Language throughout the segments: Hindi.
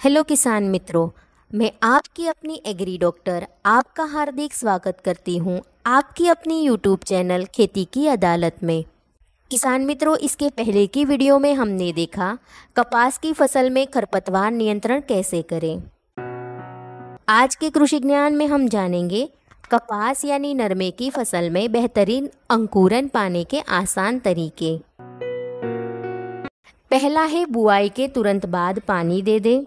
हेलो किसान मित्रों, मैं आपकी अपनी एग्री डॉक्टर आपका हार्दिक स्वागत करती हूँ आपकी अपनी यूट्यूब चैनल खेती की अदालत में। किसान मित्रों, इसके पहले की वीडियो में हमने देखा कपास की फ़सल में खरपतवार नियंत्रण कैसे करें। आज के कृषि ज्ञान में हम जानेंगे कपास यानी नरमे की फ़सल में बेहतरीन अंकुरन पाने के आसान तरीके। पहला है बुआई के तुरंत बाद पानी दे दें।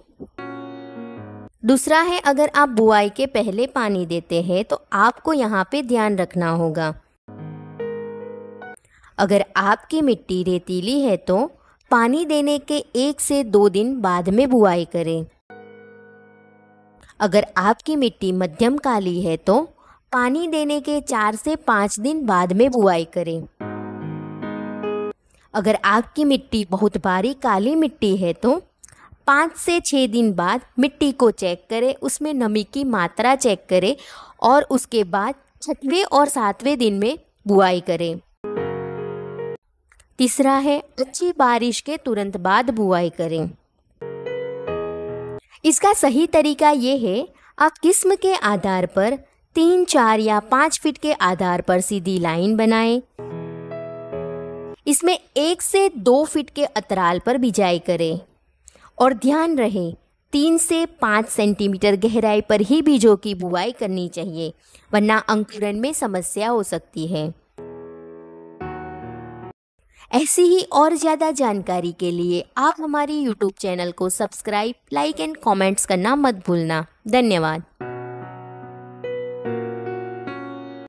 दूसरा है, अगर आप बुआई के पहले पानी देते हैं तो आपको यहाँ पे ध्यान रखना होगा। अगर आपकी मिट्टी रेतीली है तो पानी देने के एक से दो दिन बाद में बुआई करें। अगर आपकी मिट्टी मध्यम काली है तो पानी देने के चार से पाँच दिन बाद में बुआई करें। अगर आपकी मिट्टी बहुत बारीक काली मिट्टी है तो पाँच से छः दिन बाद मिट्टी को चेक करें, उसमें नमी की मात्रा चेक करें और उसके बाद छठवें और सातवें दिन में बुआई करें। तीसरा है, अच्छी बारिश के तुरंत बाद बुआई करें। इसका सही तरीका ये है, आप किस्म के आधार पर तीन, चार या पाँच फीट के आधार पर सीधी लाइन बनाएँ। इसमें एक से दो फीट के अतराल पर बिजाई करें। और ध्यान रहे, तीन से पाँच सेंटीमीटर गहराई पर ही बीजों की बुआई करनी चाहिए, वरना अंकुरण में समस्या हो सकती है। ऐसी ही और ज़्यादा जानकारी के लिए आप हमारे YouTube चैनल को सब्सक्राइब, लाइक एंड कमेंट्स करना मत भूलना। धन्यवाद।